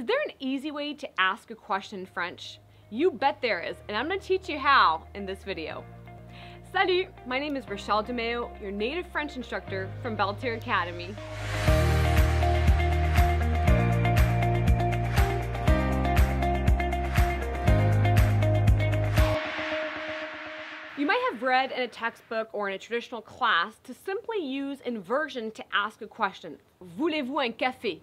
Is there an easy way to ask a question in French? You bet there is, and I'm going to teach you how in this video. Salut! My name is Rachele DeMeo, your native French instructor from Belle Terre Academy. You might have read in a textbook or in a traditional class to simply use inversion to ask a question. Voulez-vous un café?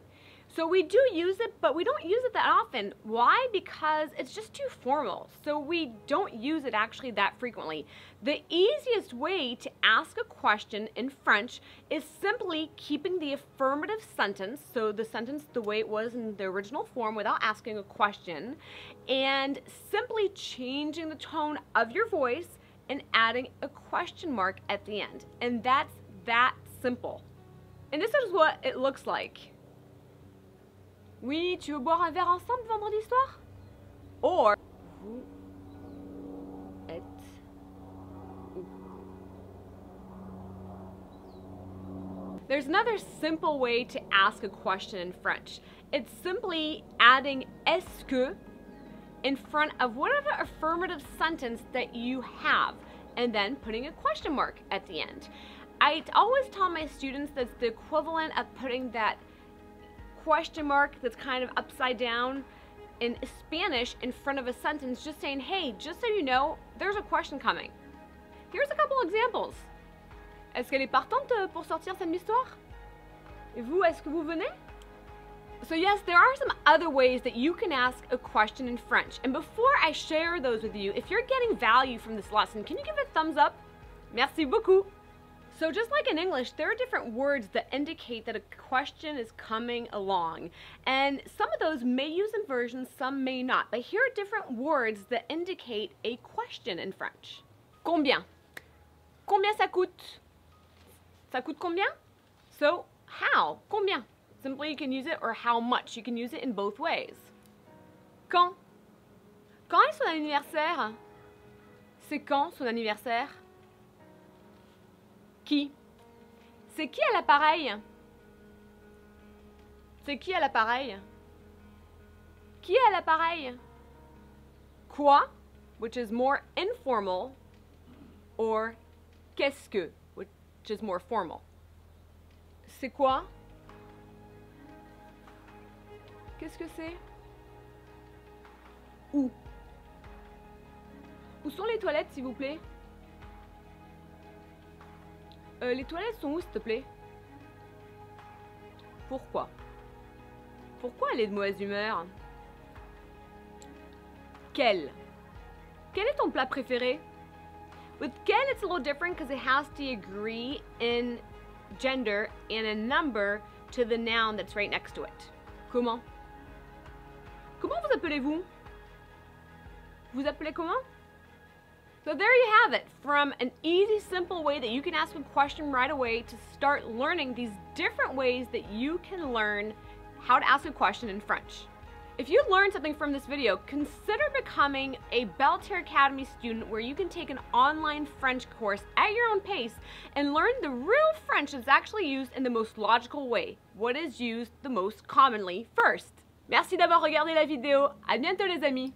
So we do use it, but we don't use it that often. Why? Because it's just too formal. So we don't use it actually that frequently. The easiest way to ask a question in French is simply keeping the affirmative sentence, so the sentence the way it was in the original form without asking a question, and simply changing the tone of your voice and adding a question mark at the end. And that's that simple. And this is what it looks like. Oui, tu veux boire un verre ensemble vendredi soir? Or, vous êtes où? There's another simple way to ask a question in French. It's simply adding est-ce que in front of whatever affirmative sentence that you have and then putting a question mark at the end. I always tell my students that's the equivalent of putting that question mark that's kind of upside down in Spanish in front of a sentence just saying, hey, just so you know, there's a question coming. Here's a couple examples. Est-ce qu'elle est partante pour sortir cette histoire? Et vous, est-ce que vous venez? So yes, there are some other ways that you can ask a question in French. And before I share those with you, if you're getting value from this lesson, can you give it a thumbs up? Merci beaucoup. So just like in English, there are different words that indicate that a question is coming along. And some of those may use inversion, some may not. But here are different words that indicate a question in French. Combien? Combien ça coûte? Ça coûte combien? So, how? Combien? Simply you can use it or how much. You can use it in both ways. Quand? Quand est son anniversaire? C'est quand son anniversaire? Qui? C'est qui à l'appareil? C'est qui à l'appareil? Qui est à l'appareil? Quoi, which is more informal, or qu'est-ce que, which is more formal. C'est quoi? Qu'est-ce que c'est? Où? Où sont les toilettes, s'il vous plaît? Euh, les toilettes sont où, s'il te plaît? Pourquoi? Pourquoi elle est de mauvaise humeur? Quel Quel est ton plat préféré? With quel, it's a little different because it has to agree in gender and a number to the noun that's right next to it. Comment? Comment vous appelez-vous? Vous appelez comment? So there you have it, from an easy, simple way that you can ask a question right away to start learning these different ways that you can learn how to ask a question in French. If you learned something from this video, consider becoming a Belle Terre Academy student where you can take an online French course at your own pace and learn the real French that's actually used in the most logical way, what is used the most commonly first. Merci d'avoir regardé la vidéo. À bientôt les amis.